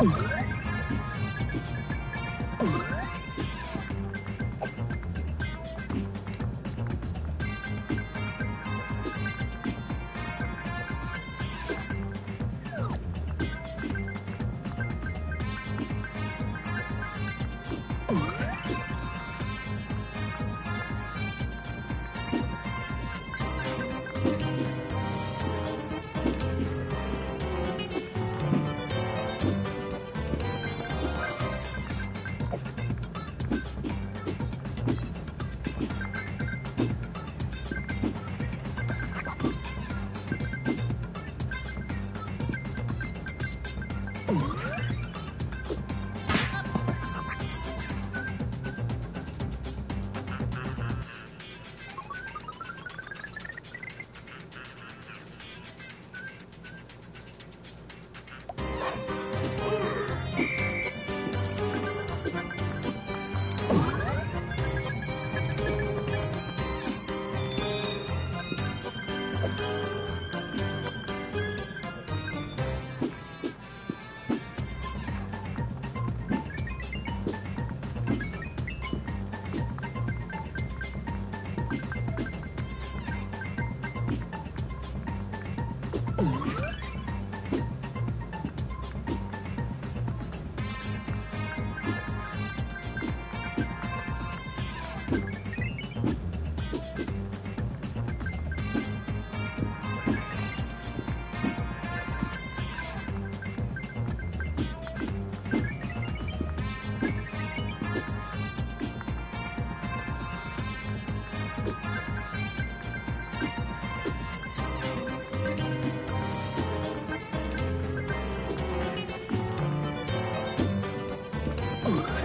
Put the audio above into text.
Oh. Ugh.